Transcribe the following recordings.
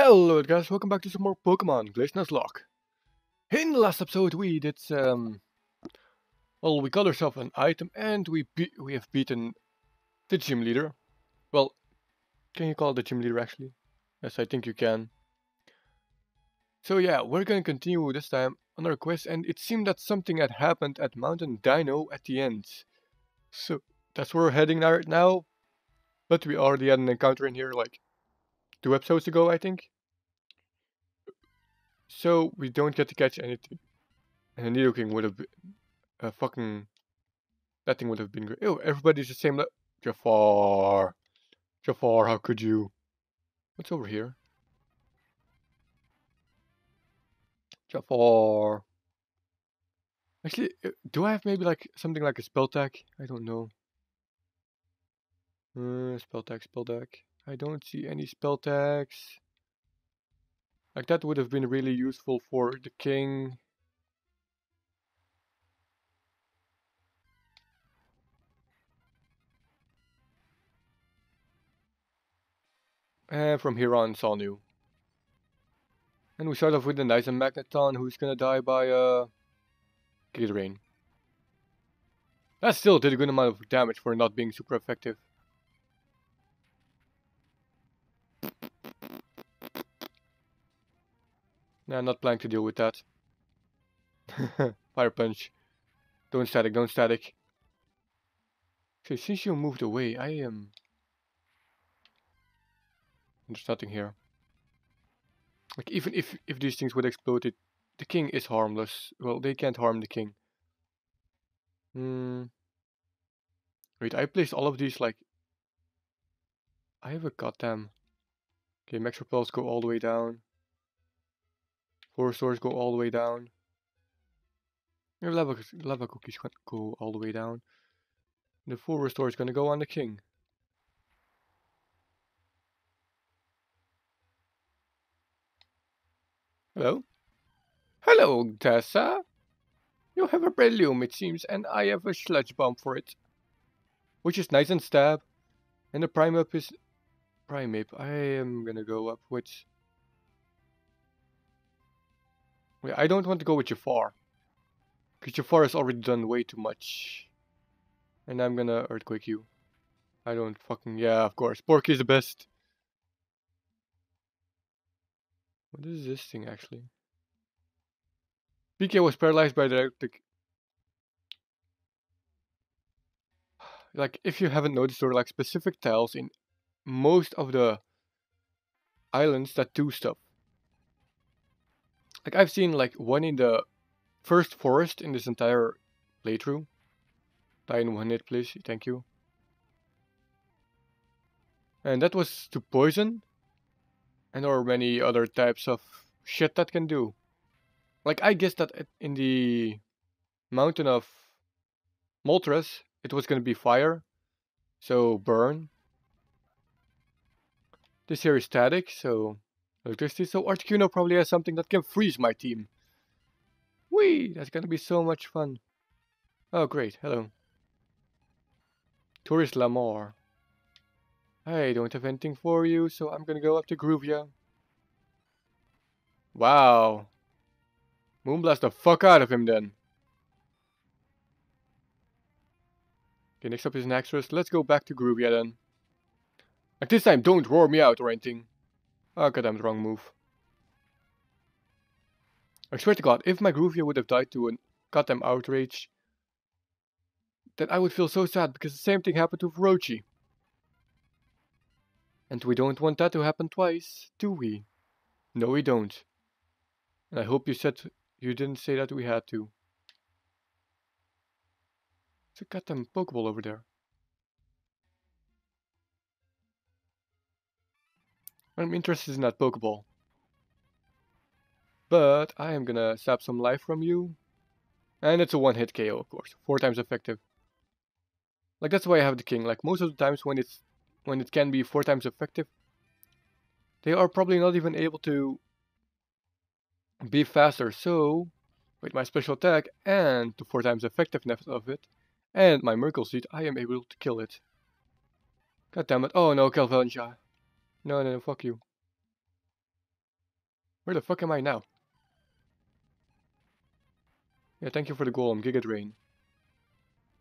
Hello guys, welcome back to some more Pokemon Glazed Nuzlocke. In the last episode we did um well we got ourselves an item and we be we have beaten the gym leader. Well, can you call the gym leader actually? Yes, I think you can. So yeah, we're gonna continue this time on our quest and it seemed that something had happened at Mountain Dino at the end. So that's where we're heading right now. But we already had an encounter in here like two episodes ago, I think. So we don't get to catch anything. And the Nidoking would have been fucking that thing would have been great. Oh, everybody's the same. Jafar. Jafar, how could you? What's over here? Jafar. Actually, uh, do I have maybe like something like a spell tag? I don't know. Uh, spell tag, spell tag. I don't see any spell tags. Like that would have been really useful for the king. And from here on, it's all new. And we start off with the nice Magneton, who's gonna die by uh, Rain. That still did a good amount of damage for not being super effective. Nah, not planning to deal with that. Fire punch. Don't static, don't static. Okay, since you moved away, I am... There's nothing here. Like, even if, if these things would explode, it, the king is harmless. Well, they can't harm the king. Hmm. Wait, I placed all of these, like... I have a goddamn... Okay, max repels go all the way down. Four stores go all the way down. Your lava, lava cookies go all the way down. The full restore is gonna go on the king. Hello? Hello, Tessa. You have a Breloom, it seems, and I have a Sludge Bomb for it. Which is nice and stab. And the prime up is... Primeape, I am gonna go up with I don't want to go with Jafar. Because Jafar has already done way too much. And I'm gonna Earthquake you. I don't fucking... Yeah, of course. Porky is the best. What is this thing actually? PK was paralyzed by the. Like, if you haven't noticed, there are like specific tiles in most of the islands that do stuff. Like I've seen like one in the first forest in this entire playthrough. Die in one hit please, thank you. And that was to poison. And there are many other types of shit that can do. Like I guess that in the mountain of Moltres, it was gonna be fire. So burn. This here is static, so Electricity, so Articuno probably has something that can freeze my team. Whee! That's gonna be so much fun. Oh, great. Hello. Tourist Lamar. I don't have anything for you, so I'm gonna go up to Groovia. Wow. Moonblast the fuck out of him then. Okay, next up is Naxxrass. Let's go back to Groovia then. Like this time, don't roar me out or anything. Ah, oh god, I'm wrong move. I swear to god, if my Groovia would have died to a goddamn outrage, then I would feel so sad because the same thing happened to Orochi. And we don't want that to happen twice, do we? No, we don't. And I hope you said you didn't say that we had to. It's a goddamn Pokeball over there. I'm interested in that Pokeball. But I am gonna sap some life from you. And it's a one hit KO of course. Four times effective. Like that's why I have the king. Like most of the times when it's when it can be four times effective, they are probably not even able to be faster. So with my special attack and the four times effectiveness of it, and my Miracle Seed, I am able to kill it. God damn it. Oh no, Kelvanja. No, no, no, fuck you. Where the fuck am I now? Yeah, thank you for the golem, Giga Drain.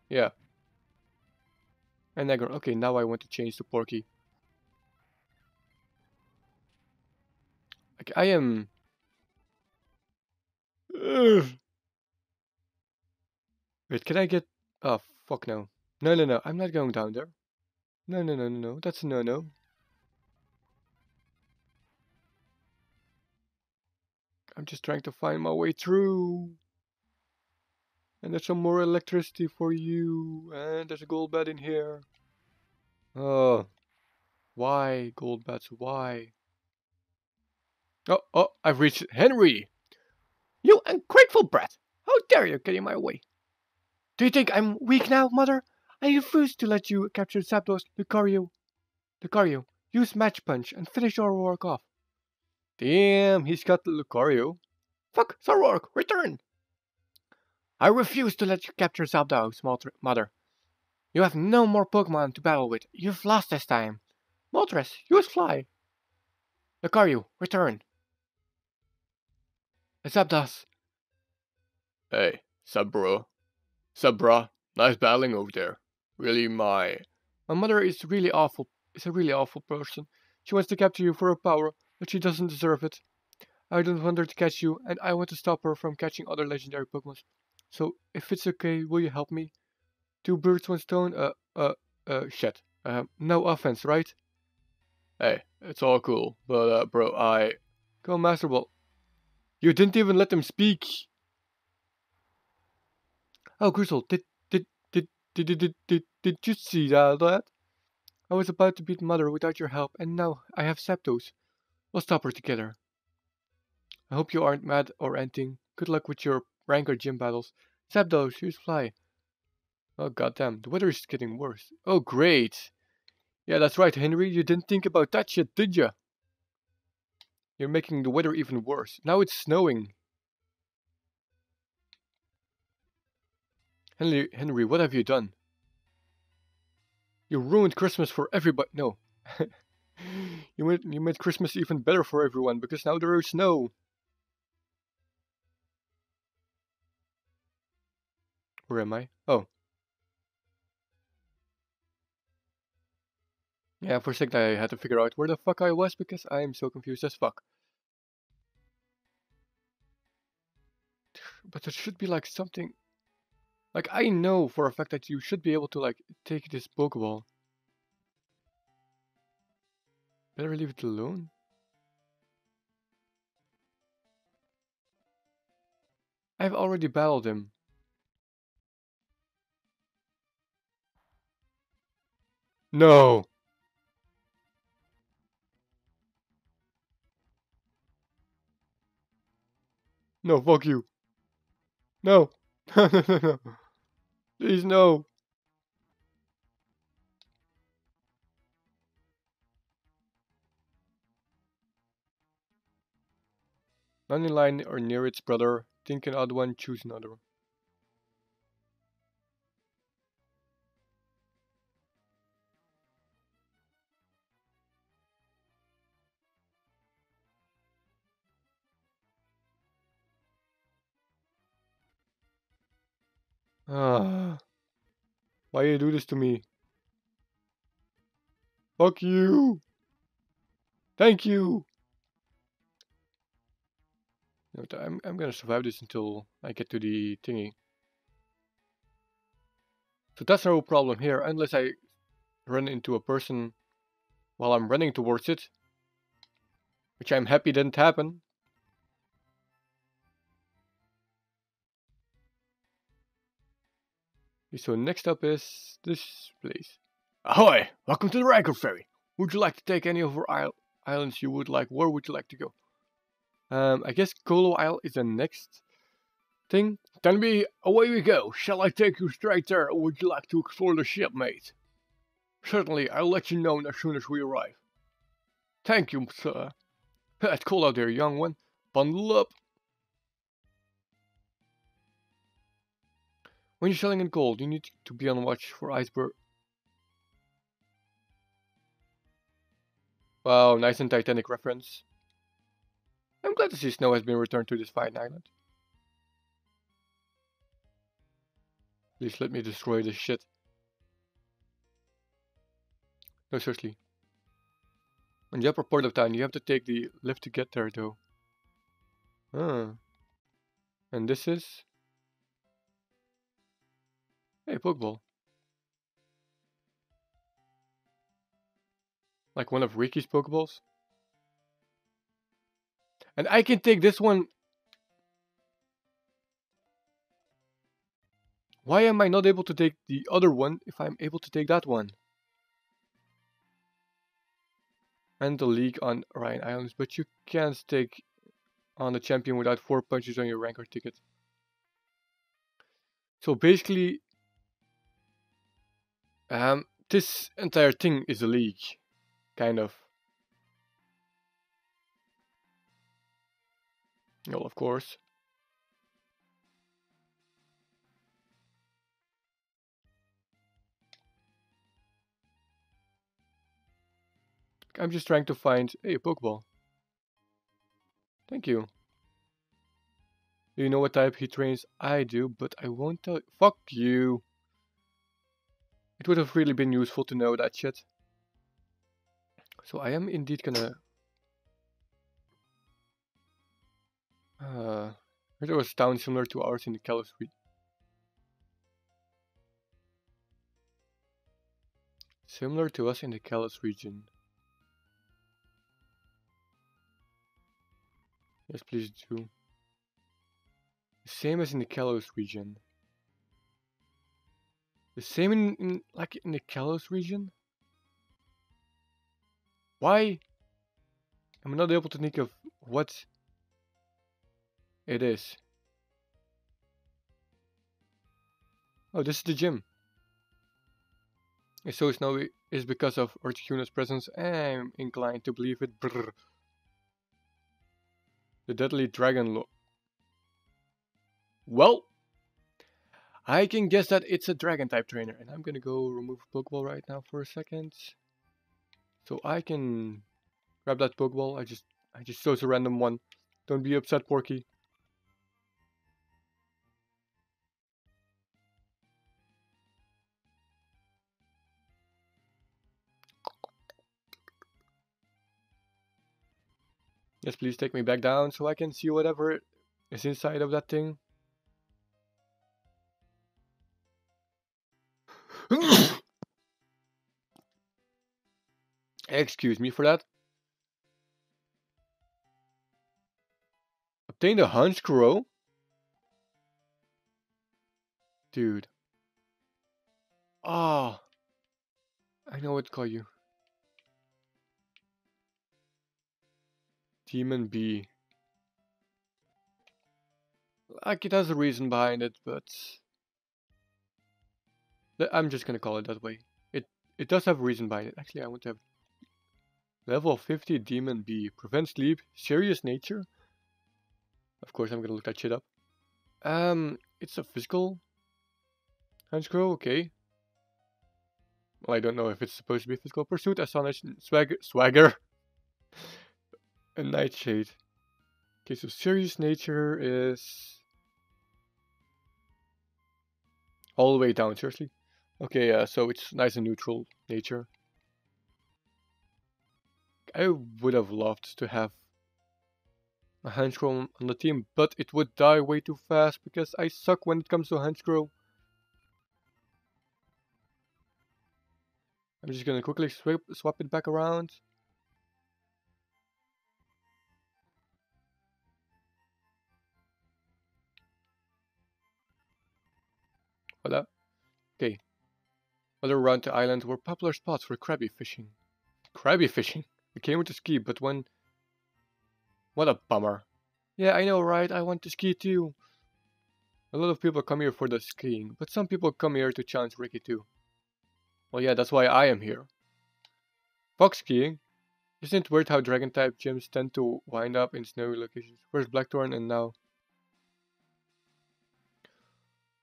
Yeah. And Negron. Okay, now I want to change to Porky. Like, I am... Ugh. Wait, can I get... Oh, fuck no. No, no, no, I'm not going down there. No, no, no, no, no, that's a no-no. I'm just trying to find my way through. And there's some more electricity for you. And there's a gold bed in here. Oh. Why, gold beds, why? Oh, oh, I've reached Henry! You ungrateful brat! How dare you get in my way? Do you think I'm weak now, mother? I refuse to let you capture Zapdos, Lucario. Lucario, use Mach Punch and finish our work off. Damn, he's got Lucario. Fuck, Zoroark, return! I refuse to let you capture Zapdos, mother. You have no more Pokemon to battle with. You've lost this time. Moltres, use Fly. Lucario, return. Zapdos. Hey, sub bro. Sub bra. Nice battling over there. Really my... My mother is really awful. Is a really awful person. She wants to capture you for her power, but she doesn't deserve it. I don't want her to catch you, and I want to stop her from catching other legendary Pokemon. So, if it's okay, will you help me? Two birds, one stone? Uh, uh, uh, shit. Um, no offense, right? Hey, it's all cool, but, uh, bro, I... Go Master Ball. You didn't even let them speak! Oh, Gruzel, did, did, did, did, did, did, did you see that? I was about to beat Mother without your help, and now I have Zapdos. We'll stop her together. I hope you aren't mad or anything. Good luck with your Rancor gym battles. Zapdos, shoes Fly. Oh goddamn, the weather is getting worse. Oh great! Yeah, that's right, Henry, you didn't think about that shit, did ya? You're making the weather even worse. Now it's snowing. Henry, Henry, what have you done? You ruined Christmas for everybody. No. you made you made Christmas even better for everyone because now there is snow. Where am I? Oh. Yeah, for a second I had to figure out where the fuck I was because I am so confused as fuck. But there should be like something... Like I know for a fact that you should be able to like take this Pokeball. Better leave it alone. I've already battled him. No. No, fuck you. No. no, no, no, no. Please, no. None in line or near its brother. Think an odd one, choose another. Ah. Why you do this to me? Fuck you! Thank you! I'm, I'm gonna survive this until I get to the thingy. So that's no problem here, unless I run into a person while I'm running towards it. Which I'm happy didn't happen. So next up is this place. Ahoy! Welcome to the Rancor Ferry. Would you like to take any of our islands you would like? Where would you like to go? Um, I guess Colo Isle is the next thing. Then we away we go. Shall I take you straight there, or would you like to explore the ship, mate? Certainly, I'll let you know as soon as we arrive. Thank you, sir. It's cold out there, young one. Bundle up. When you're selling in gold, you need to be on watch for iceberg. Wow, nice and Titanic reference. I'm glad to see snow has been returned to this fine island. Please let me destroy this shit. No, seriously. On the upper part of town, you have to take the lift to get there, though. Ah. And this is... Hey, Pokeball. Like one of Ricky's Pokeballs. And I can take this one. Why am I not able to take the other one if I'm able to take that one? And the league on Ryan Islands, but you can't take on the champion without 4 punches on your ranker ticket. So basically, um, this entire thing is a league, kind of. Well, of course. I'm just trying to find a Pokeball. Thank you. You know what type he trains? I do, but I won't tell Fuck you. It would have really been useful to know that shit. So I am indeed gonna... Uh, it was a town similar to ours in the Kalos region. Similar to us in the Kalos region. Yes, please do. The same as in the Kalos region. The same in, in like in the Kalos region? Why? I'm not able to think of what it is. Oh, this is the gym. It's so now is because of Articuno's presence. I'm inclined to believe it. The Deadly Dragon Lord. Well, I can guess that it's a Dragon type trainer. And I'm gonna go remove Pokeball right now for a second. So I can grab that Pokeball. I just I just chose a random one. Don't be upset, Porky. Yes, please take me back down so I can see whatever is inside of that thing. Excuse me for that. Obtain the Honchkrow? Dude. Ah. Oh, I know what to call you. Demon B. Like it has a reason behind it, but I'm just gonna call it that way. It it does have a reason behind it. Actually, I want to have level 50 Demon B. Prevent sleep, serious nature. Of course, I'm gonna look that shit up. Um, it's a physical Honchkrow, okay. Well, I don't know if it's supposed to be physical pursuit. Astonishing swagger, swagger a nightshade. Okay, so serious nature is all the way down, seriously? Okay, uh, so it's nice and neutral nature. I would have loved to have a Honchkrow on the team, but it would die way too fast because I suck when it comes to Honchkrow. I'm just gonna quickly swap, swap it back around. Okay. Other around the island were popular spots for crabby fishing. Crabby fishing? We came with to ski, but when... What a bummer. Yeah, I know, right? I want to ski too. A lot of people come here for the skiing, but some people come here to challenge Ricky too. Well, yeah, that's why I am here. Fox skiing? Isn't it weird how dragon-type gyms tend to wind up in snowy locations? First Blackthorn and now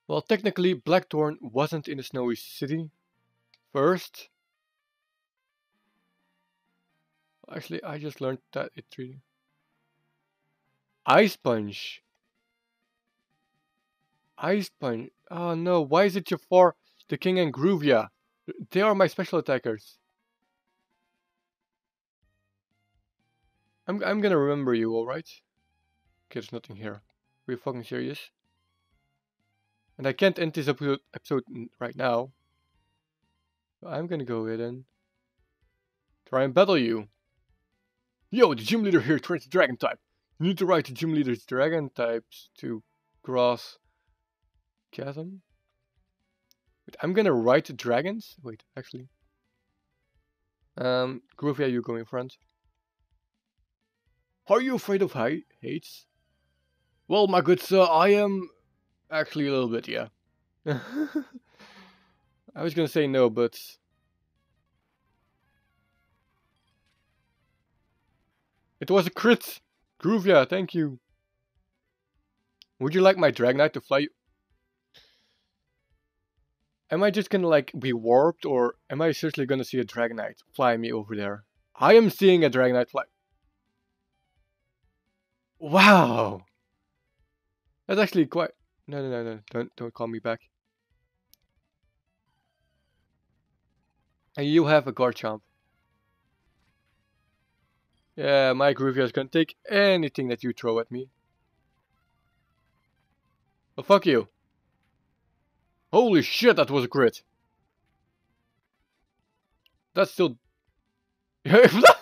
well, technically, Blackthorn wasn't in the Snowy City first. Actually, I just learned that it really... Ice Punch. Ice Punch. Oh no, why is it Jafar, the King and Groovia? They are my special attackers. I'm I'm gonna remember you, alright? Okay, there's nothing here. Are you fucking serious? And I can't end this episode, right now. I'm gonna go ahead and try and battle you. Yo, the gym leader here trains dragon type. You need to write the gym leader's dragon types to cross chasm. Wait, I'm gonna write the dragons. Wait, actually. Um, Groovia, you go in front. Are you afraid of heights? Well, my good sir, I am actually a little bit, yeah. I was gonna say no, but... It was a crit! Groovia, thank you. Would you like my Dragonite to fly you? Am I just gonna like be warped or am I seriously gonna see a Dragonite fly me over there? I am seeing a Dragonite fly. Wow! That's actually quite... No, no, no, no, don't, don't call me back. And you have a Garchomp. Yeah, my Groovia is gonna take anything that you throw at me. Well, fuck you. Holy shit, that was a crit. That's still...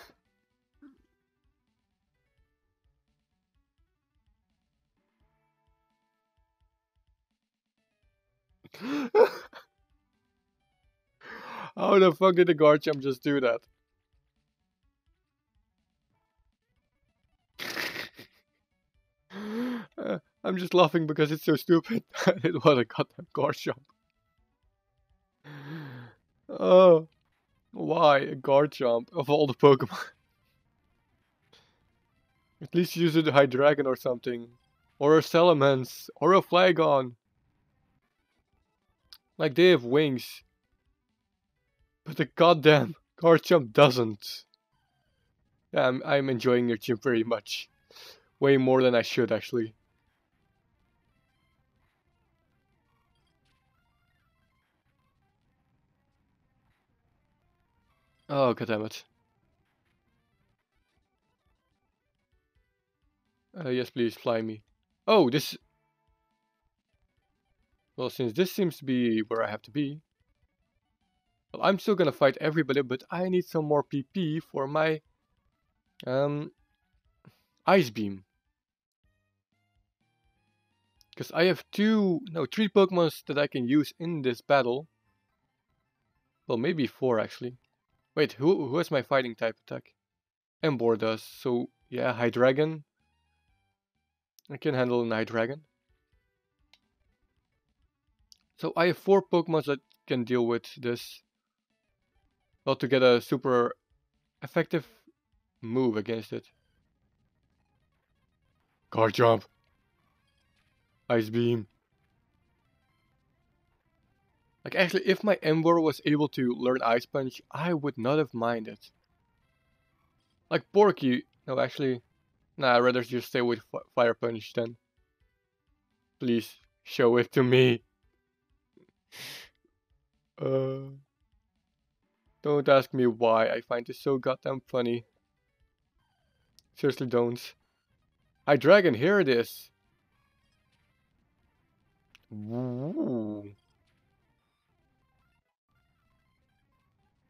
How the fuck did the guard Garchomp just do that? uh, I'm just laughing because it's so stupid. it was a goddamn Garchomp. Oh, why a Garchomp of all the Pokemon? At least use a Hydreigon or something. Or a Salamence. Or a Flygon. Like they have wings. But the goddamn Garchomp doesn't. Yeah, I'm, I'm enjoying your gym very much. Way more than I should actually. Oh, goddammit. Uh, yes, please, fly me. Oh, this... Well, since this seems to be where I have to be... Well, I'm still gonna fight everybody, but I need some more PP for my... Um... Ice Beam. Because I have two... No, three Pokemons that I can use in this battle. Well, maybe four, actually. Wait, who, who has my fighting type attack? Emboar does, so yeah, Hydreigon. I can handle an Hydreigon. So I have four Pokemon that can deal with this. Well, to get a super effective move against it. Garchomp. Ice Beam. Like actually, if my Emboar was able to learn Ice Punch, I would not have minded. Like Porky, no actually, nah, I'd rather just stay with Fire Punch then. Please, show it to me. Uh, don't ask me why, I find this so goddamn funny. Seriously don't. Hydreigon, here it is. Ooh.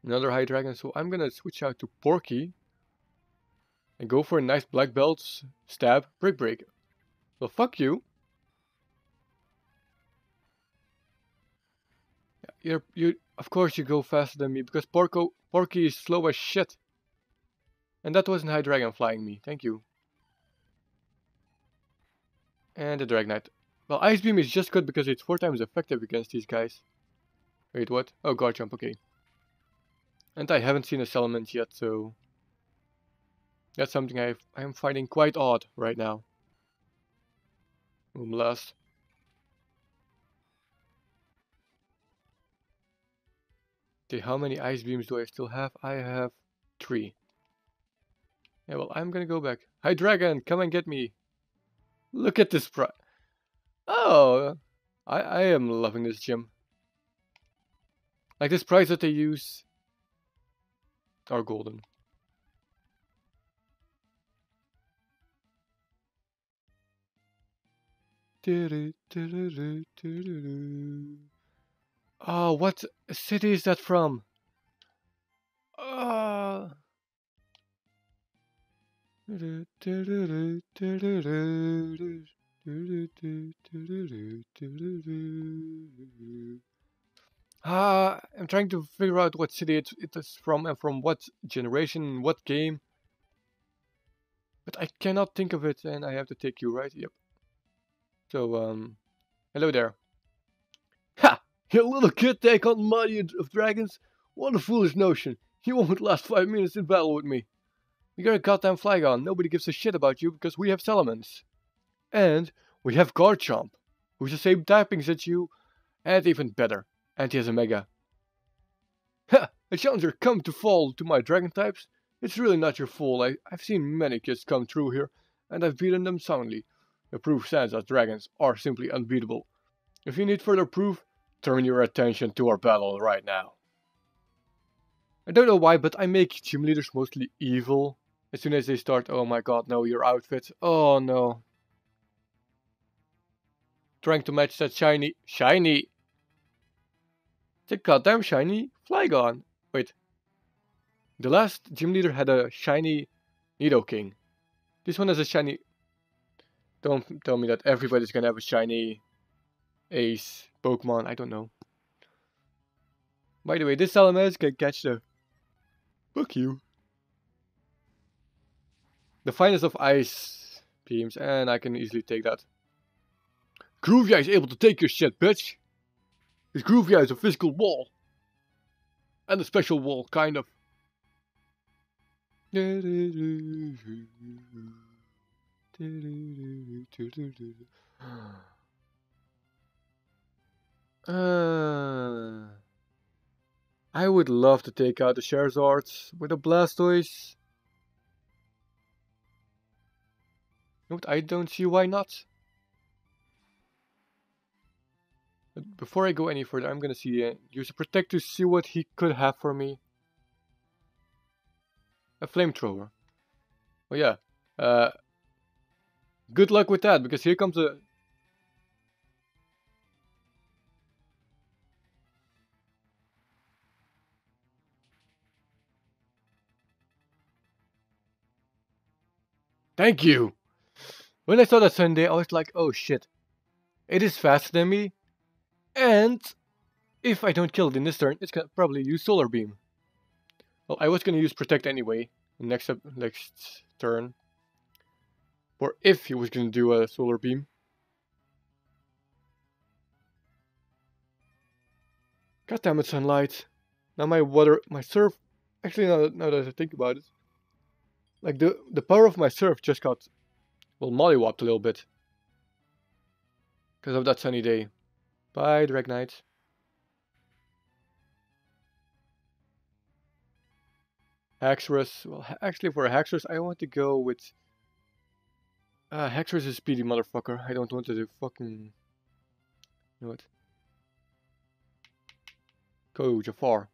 Another Hydreigon, so I'm gonna switch out to Porky. And go for a nice black belt stab brick break. Well, fuck you. You're, you, of course you go faster than me, because Porco, Porky is slow as shit. And that wasn't Hydreigon flying me, thank you. And the Dragonite. Well, Ice Beam is just good because it's four times effective against these guys. Wait, what? Oh, Garchomp, okay. And I haven't seen a Salamence yet, so... That's something i I'm finding quite odd right now. Moonblast. Okay, how many ice beams do I still have? I have three. Yeah, well, I'm gonna go back. Hydreigon, come and get me. Look at this price. Oh, I, I am loving this gym. Like this price that they use are golden. Oh, what city is that from? Uh... Ah, I'm trying to figure out what city it, it is from and from what generation, what game. But I cannot think of it and I have to take you, right? Yep. So, um, hello there. Ha! Your little kid take on Mighty of Dragons? What a foolish notion. You won't last five minutes in battle with me. You got a goddamn Flygon. Nobody gives a shit about you because we have Salamence. And we have Garchomp, who's the same typings as you, and even better. And he has a Mega. Ha! A challenger come to fall to my Dragon types? It's really not your fault. I, I've seen many kids come through here, and I've beaten them soundly. The proof stands that dragons are simply unbeatable. If you need further proof, turn your attention to our battle right now. I don't know why, but I make gym leaders mostly evil. As soon as they start, oh my god, no, your outfit. Oh no. Trying to match that shiny, shiny. A goddamn shiny Flygon. Wait. The last gym leader had a shiny Nidoking. This one has a shiny don't tell me that everybody's gonna have a shiny ace Pokemon. I don't know. By the way, this Salamence can catch the... Fuck you. The finest of ice beams, and I can easily take that. Groovia is able to take your shit, bitch! His Groovia is a physical wall. And a special wall, kind of. Uh, I would love to take out the Charizards with a Blastoise. But I don't see why not. But before I go any further, I'm gonna see uh, use a protect to see what he could have for me. A flamethrower. Oh yeah. Uh, Good luck with that, because here comes a... Thank you! When I saw that Sunny Day, I was like, oh shit. It is faster than me. And if I don't kill it in this turn, it's gonna probably use Solar Beam. Well, I was gonna use Protect anyway, next up, next turn or if he was to do a solar beam. God damn it, sunlight. Now my water, my surf, actually now, now that I think about it, like the, the power of my surf just got, well, mollywopped a little bit. Because of that sunny day. Bye, Dragonite. Haxorus, well, actually for Haxorus, I want to go with uh, Hector's a speedy motherfucker. I don't want to do fucking... You know what? Go Jafar.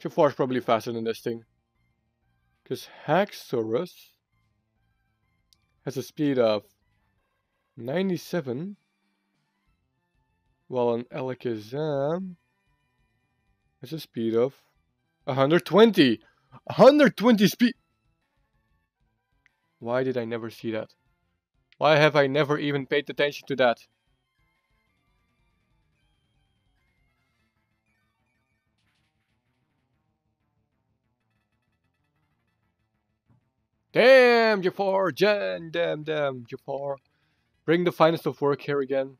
Jafar's probably faster than this thing. Because Haxorus has a speed of 97 while an Alakazam has a speed of 120 120 speed why did I never see that? Why have I never even paid attention to that? Damn, Jafar! Jen! Damn, damn, Jafar. Bring the finest of work here again.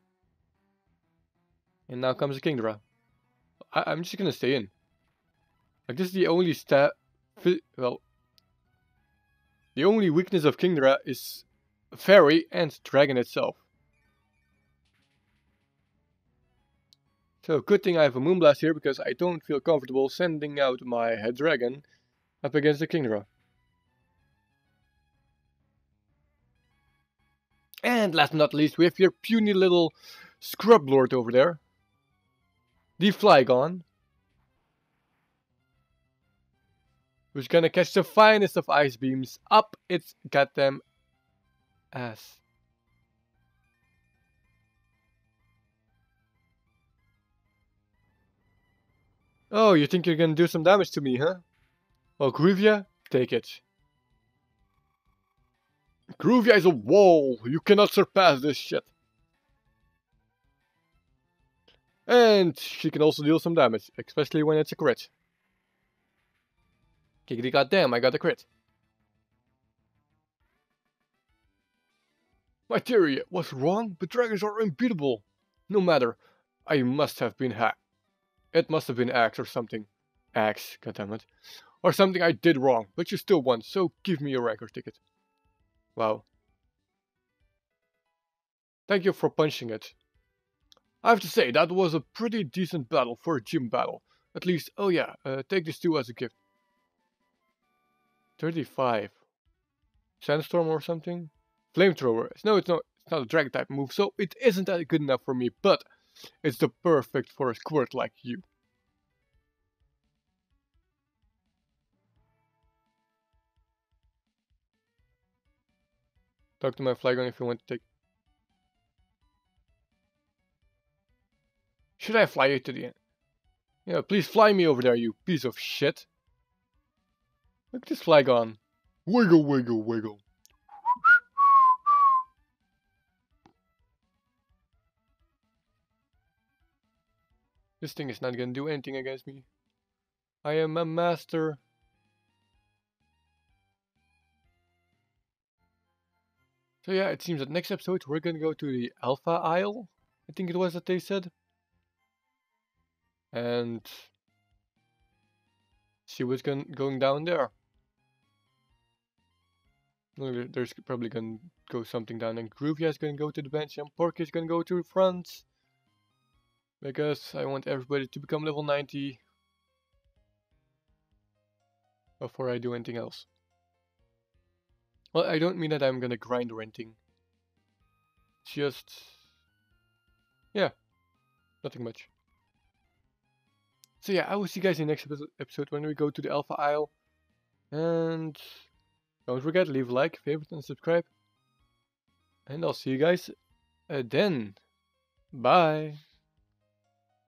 And now comes the Kingdra. I I'm just gonna stay in. Like, this is the only stat... Well, the only weakness of Kingdra is Fairy and Dragon itself. So good thing I have a Moonblast here because I don't feel comfortable sending out my head dragon up against the Kingdra. And last but not least, we have your puny little scrub lord over there. The Flygon. Who's gonna catch the finest of ice beams up its goddamn ass. Oh, you think you're gonna do some damage to me, huh? Oh, well, Gruvia, take it. Gruvia is a wall. You cannot surpass this shit. And she can also deal some damage, especially when it's a crit. Giggity goddamn, I got a crit. My theory was wrong, but dragons are unbeatable. No matter, I must have been hacked. It must have been Axe or something. Axe, goddammit. Or something I did wrong, but you still won, so give me your record ticket. Wow. Thank you for punching it. I have to say, that was a pretty decent battle for a gym battle. At least, oh yeah, uh, take this too as a gift. 35. Sandstorm or something? Flamethrower. No, it's not, it's not a drag type move, so it isn't that good enough for me, but it's the perfect for a squirt like you. Talk to my Flygon if you want to take... Should I fly you to the end? Yeah, please fly me over there, you piece of shit. Look at this Flygon. Wiggle, wiggle, wiggle. This thing is not gonna do anything against me. I am a master. So yeah, it seems that next episode we're gonna go to the Alpha Isle. I think it was that they said. And see what's going going down there. There's probably gonna go something down, and Gruvia is gonna go to the bench, and Pork is gonna go to the front. Because I want everybody to become level 90 before I do anything else. Well, I don't mean that I'm gonna grind renting. Just... Yeah, nothing much. So yeah, I will see you guys in the next episode when we go to the Alpha Isle. And don't forget, leave a like, favorite and subscribe. And I'll see you guys uh, then. Bye.